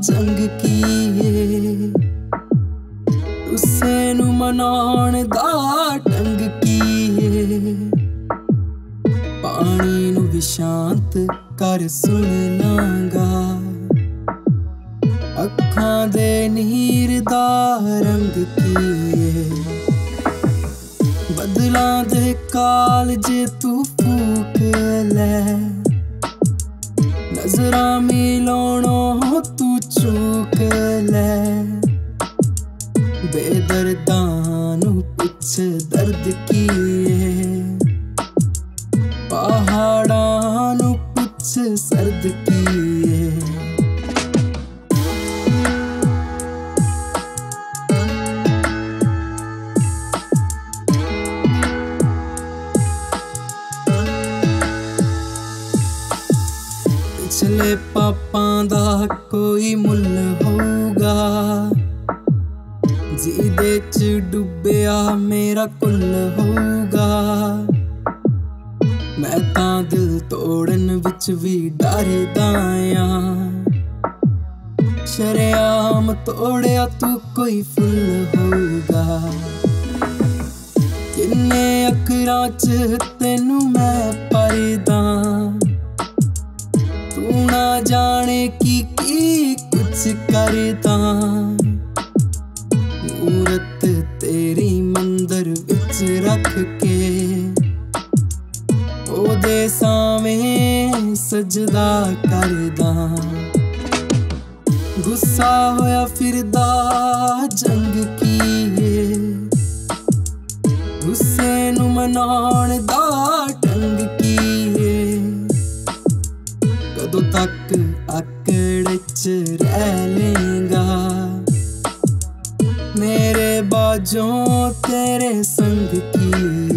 ਜੰਗ ਕੀਏ। ਉਸੇ ਨੂੰ ਮਨਾਉਣ ਦਾ ਟੰਗ ਕੀਏ। ਪਾਣੀ ਨੂੰ ਵੀ ਸ਼ਾਂਤ ਕਰ ਸੁਣ ਲਾਂਗਾ। ਅੱਖਾਂ ਦੇ ਨੀਰ ਦਾ ਰੰਗ ਕੀਏ। ਬਦਲਾਂ ਦੇ ਕਾਲ ਜੇ ਤੂੰ ਬੇਦਰਦਾਂ ਨੂੰ ਪੁੱਛ ਦਰਦ ਕੀ ਕੀਏ? ਪਹਾੜਾਂ ਨੂੰ ਪੁੱਛ ਸਰਦ ਕੀ ਕੀਏ। ਪਿਛਲੇ ਪਾਪਾਂ ਦਾ ਕੋਈ ਮੁੱਲ ਹੋਊਗਾ। ਜਿਹਦੇ ਚ ਡੁੱਬਿਆ ਮੇਰਾ ਕੁੱਲ ਹੋਊਗਾ। ਮੈਂ ਤਾਂ ਦਿਲ ਤੋੜਨ ਵਿੱਚ ਵੀ ਡਰਦਾ ਆਂ। ਸ਼ਰਿਆਮ ਤੋੜਿਆ ਤੂੰ ਕੋਈ ਫੁੱਲ ਹੋਊਗਾ। ਕਿੰਨੇ ਅੱਖਰਾਂ ਚ ਤੈਨੂੰ ਮੈਂ ਪਰਦਾ ਤੂੰ ਨਾ ਜਾਣੇ ਕੀ ਕੀ ਕੁਛ ਕਰਦਾ। ਉਹਦੇ ਸਾਵੇਂ ਸਜਦਾ ਕਰਦਾ। ਗੁੱਸਾ ਹੋਇਆ ਫਿਰਦਾ ਜੰਗ ਕੀਏ। ਗੁੱਸੇ ਨੂੰ ਮਨਾਉਣ ਦਾ ਟੰਗ ਕੀਏ। ਕਦੋਂ ਤੱਕ ਆਕੜ ਚ ਰਹਿ ਲੇਗਾ। ਮੇਰੇ ਬਾਝੋਂ ਤੇਰੇ ਸੰਗ ਕੀ